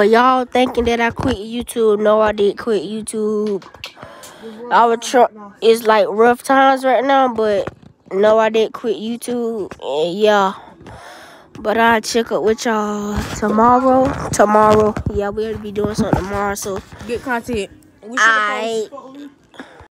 for y'all thinking that I quit YouTube, no, I did quit YouTube. Our truck is like rough times right now, but no, I did quit YouTube. And yeah. But I'll check up with y'all tomorrow. Tomorrow. Yeah, we'll be doing something tomorrow. So Good content. We I